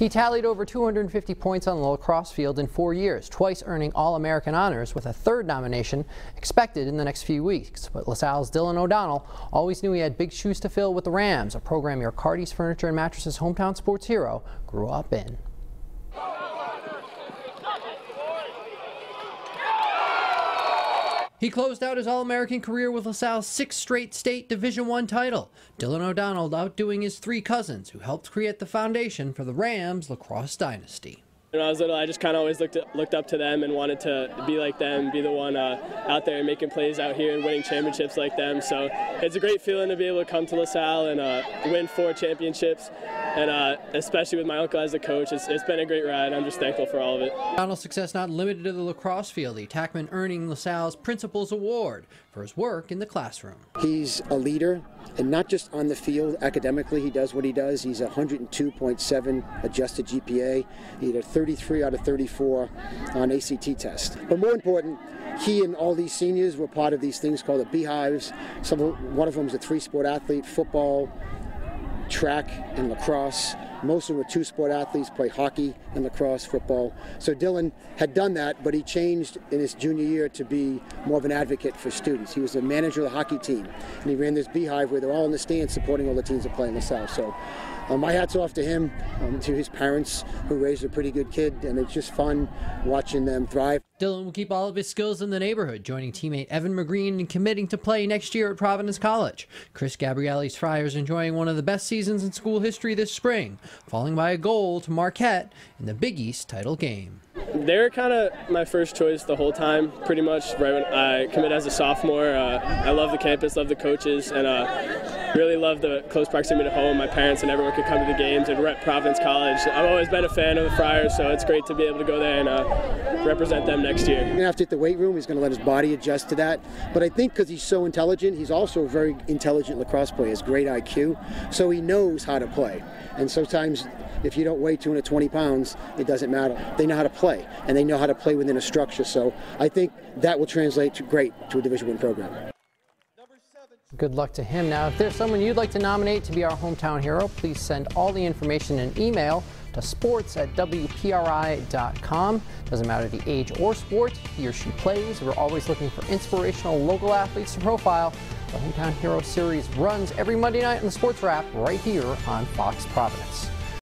He tallied over 250 points on the lacrosse field in four years, twice earning All-American honors with a third nomination expected in the next few weeks. But LaSalle's Dylan O'Donnell always knew he had big shoes to fill with the Rams, a program your Cardi's Furniture and Mattresses hometown sports hero grew up in. He closed out his All-American career with LaSalle's sixth straight state Division I title. Dylan O'Donnell outdoing his three cousins, who helped create the foundation for the Rams lacrosse dynasty. When I was little, I just kind of always looked looked up to them and wanted to be like them, be the one uh, out there making plays out here and winning championships like them. So it's a great feeling to be able to come to LaSalle and uh, win four championships, and uh, especially with my uncle as a coach, it's, it's been a great ride. I'm just thankful for all of it. O'Donnell's success not limited to the lacrosse field. The attackman earning LaSalle's Principals Award for his work in the classroom. He's a leader, and not just on the field. Academically, he does what he does. He's 102.7 adjusted GPA. He had a 33 out of 34 on ACT test. But more important, he and all these seniors were part of these things called the beehives. Some, one of them was a three-sport athlete: football, track, and lacrosse. Most of them were two sport athletes, play hockey and lacrosse, football. So Dylan had done that, but he changed in his junior year to be more of an advocate for students. He was the manager of the hockey team, and he ran this beehive where they're all in the stands supporting all the teams that play in the South. So um, my hat's off to him, um, to his parents who raised a pretty good kid, and it's just fun watching them thrive. Dylan will keep all of his skills in the neighborhood, joining teammate Evan McGreen and committing to play next year at Providence College. Chris Gabrielli's Friars enjoying one of the best seasons in school history this spring, falling by a goal to Marquette in the Big East title game. They were kind of my first choice the whole time, pretty much. Right when I committed as a sophomore, uh, I love the campus, love the coaches, and uh, really love the close proximity to home. My parents and everyone could come to the games, and at Providence College. I've always been a fan of the Friars, so it's great to be able to go there and uh, represent them next year. He's going to have to hit the weight room. He's going to let his body adjust to that. But I think because he's so intelligent, he's also a very intelligent lacrosse player. He has great IQ, so he knows how to play. And sometimes if you don't weigh 220 pounds, it doesn't matter. They know how to play, and they know how to play within a structure. So I think that will translate to great to a Division One program. Good luck to him. Now, if there's someone you'd like to nominate to be our hometown hero, please send all the information in email to sports at WPRI.com. Doesn't matter the age or sport he or she plays. We're always looking for inspirational local athletes to profile. The Hometown Hero series runs every Monday night on the Sports Wrap right here on Fox Providence.